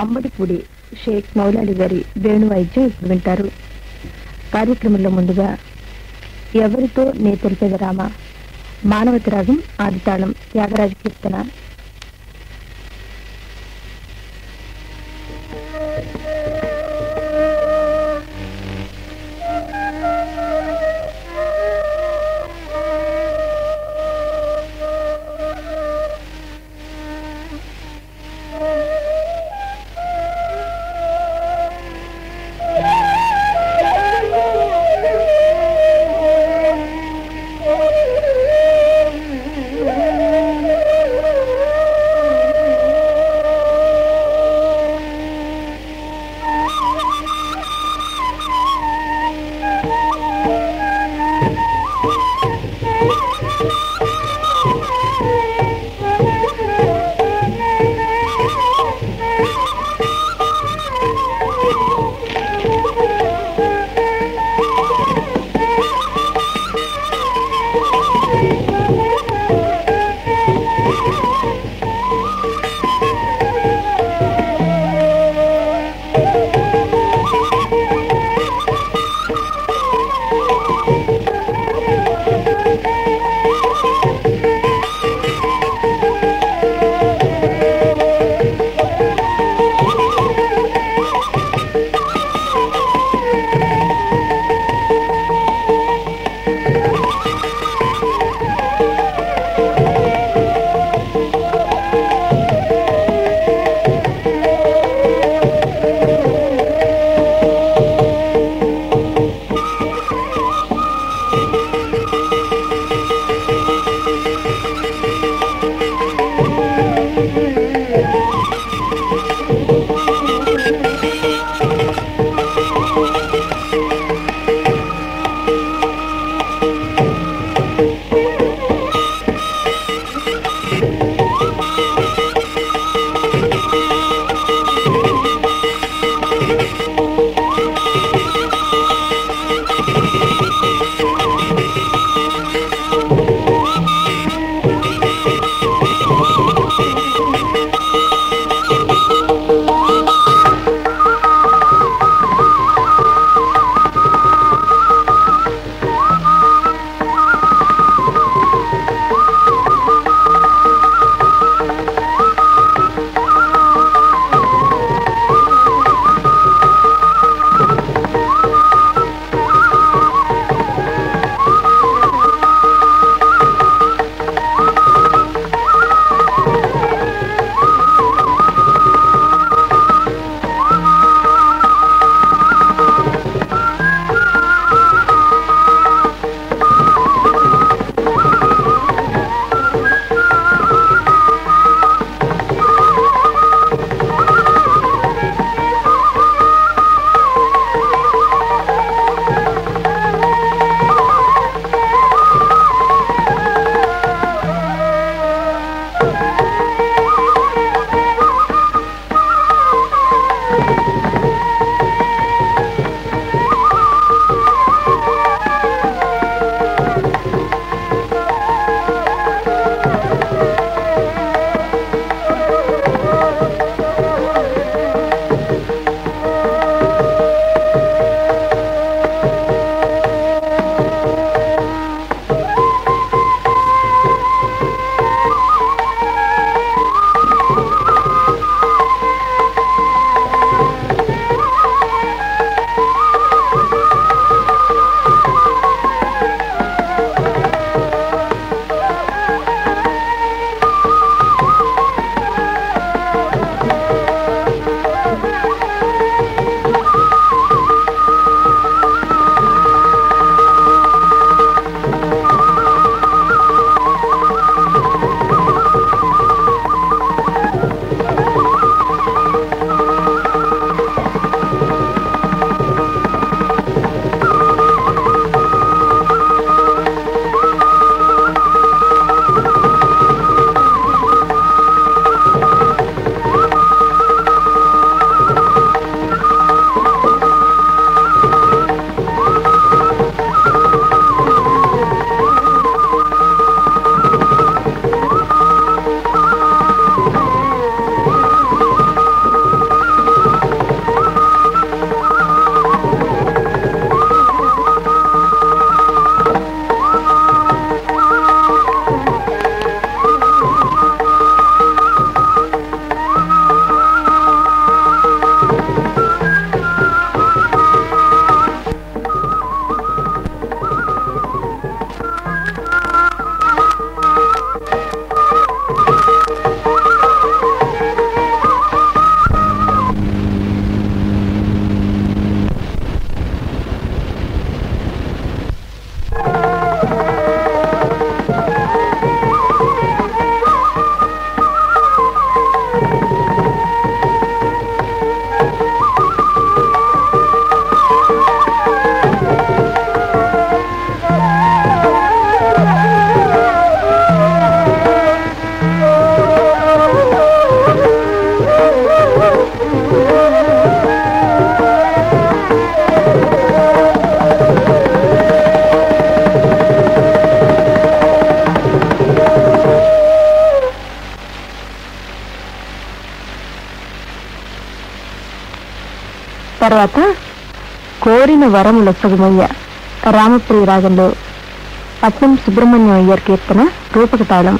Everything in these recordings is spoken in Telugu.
అంబడిపూడి షేక్ మౌలాలి గారి వేణు వైద్యం ఇప్పుడు వింటారు. కార్యక్రమంలో ముందుగా ఎవరితో నే తెలిపేది మానవతిరాగం మానవతి రాగం ఆదితాళం త్యాగరాజ కీర్తన తర్వాత కోరిన వరముల సగుమయ్య రామప్రియ రాగంలో పట్నం సుబ్రహ్మణ్యం అయ్యర్ కీర్తన రూపక తాళం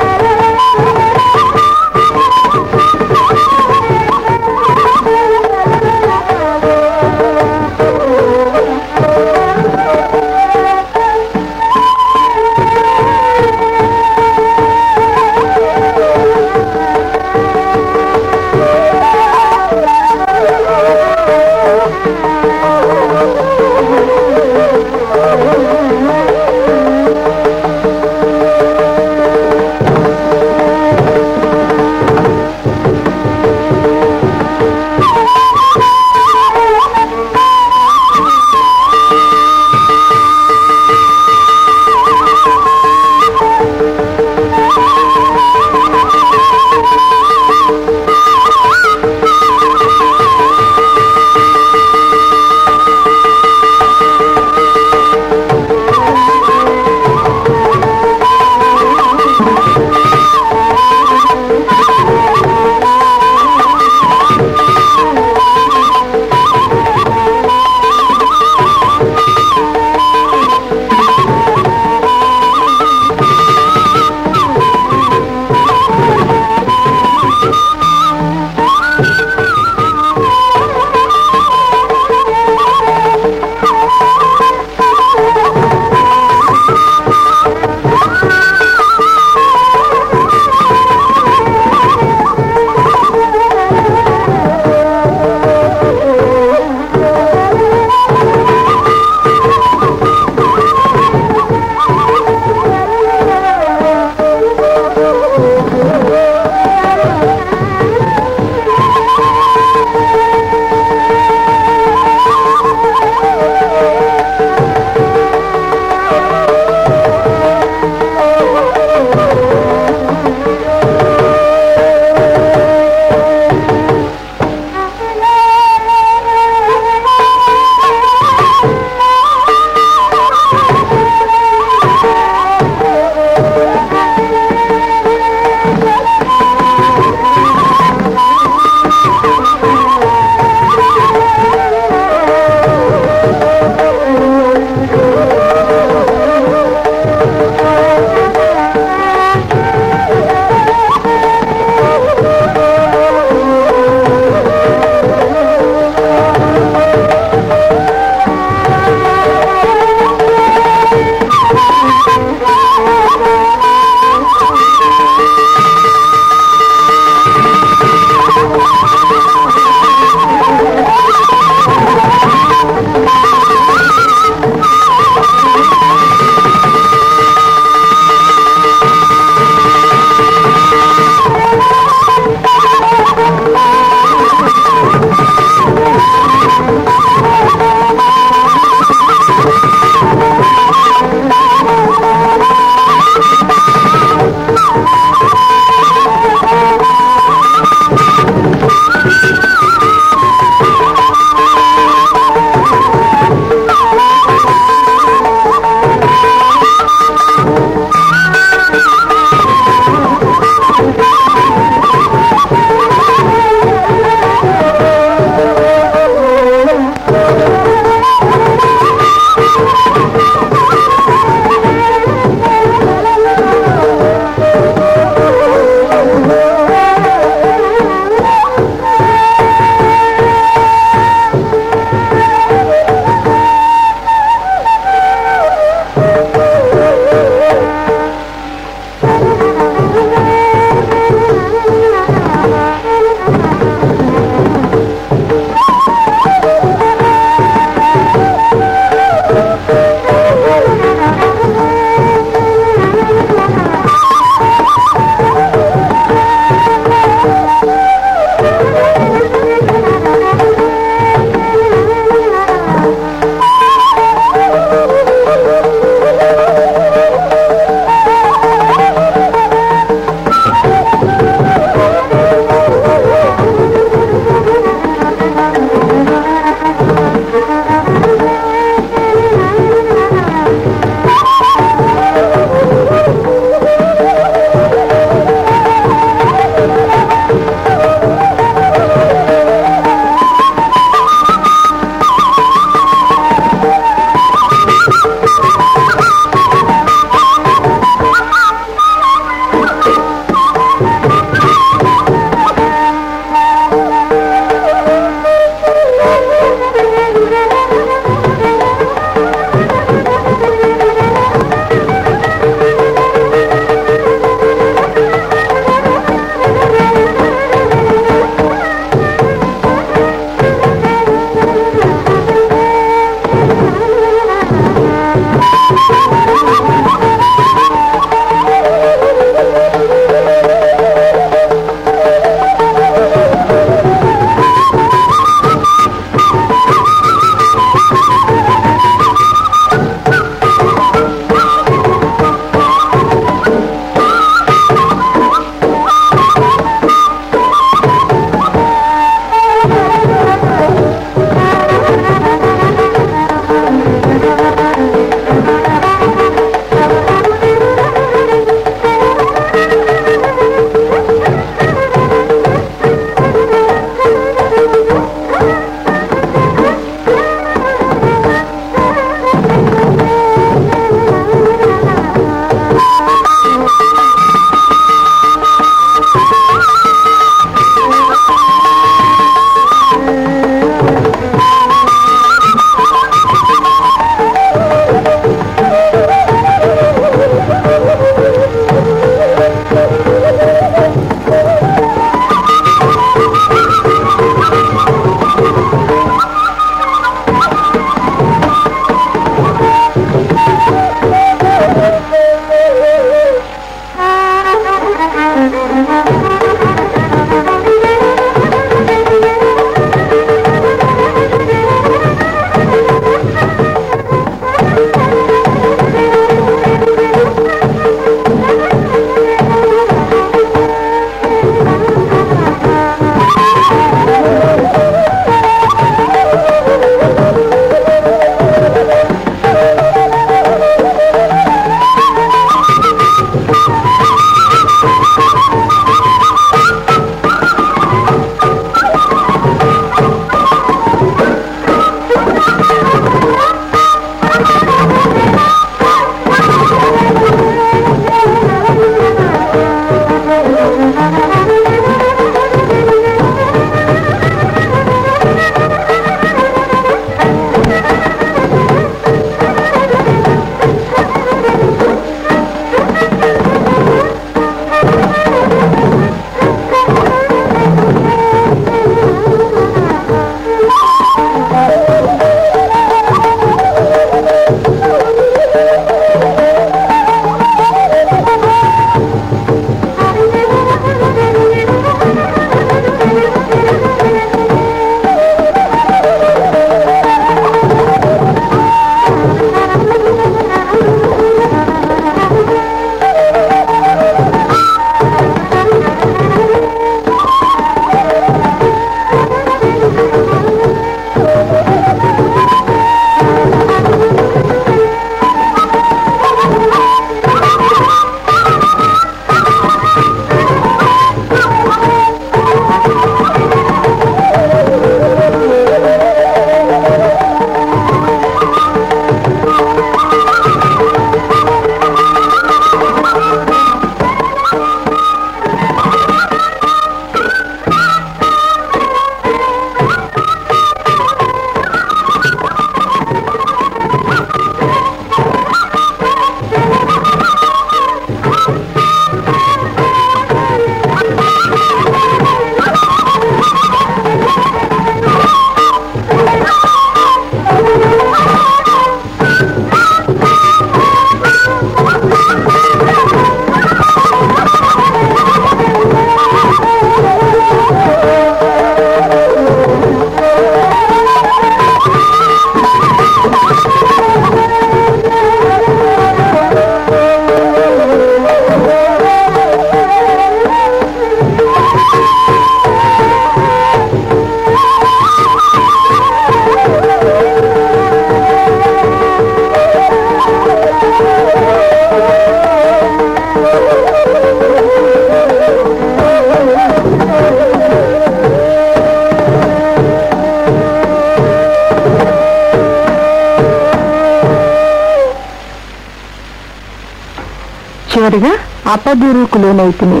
చివరిగా అపదూరుకులోనైతిని.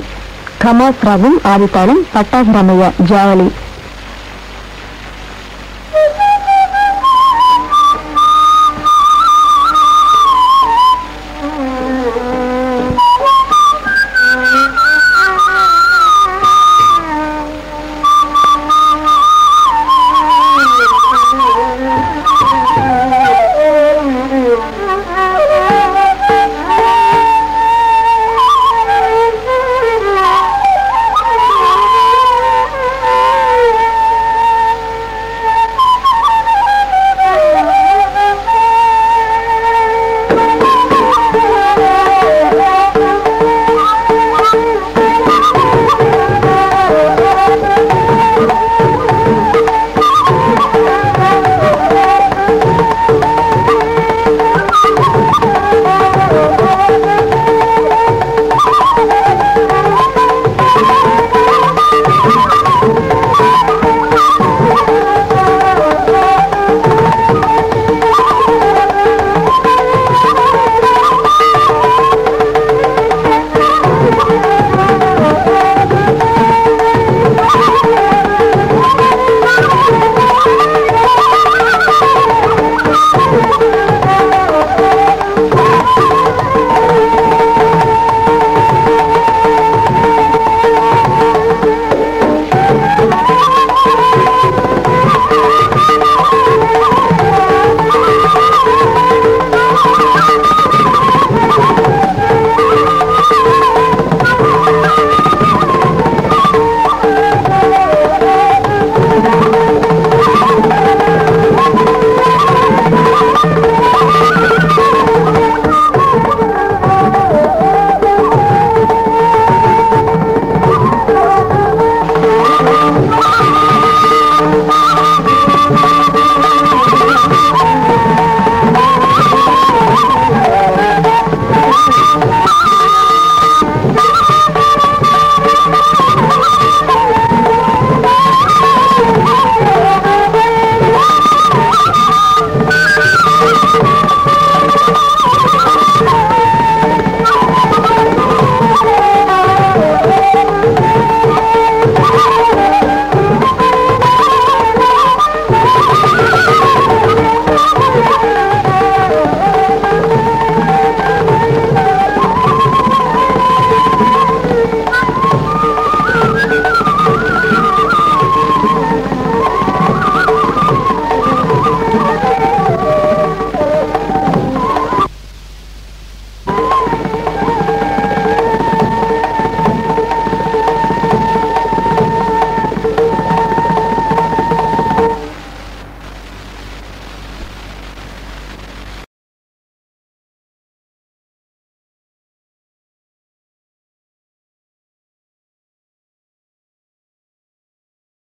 ఖమాస్ రాగం ఆదితాళం పట్టాభిరామయ్య జావళి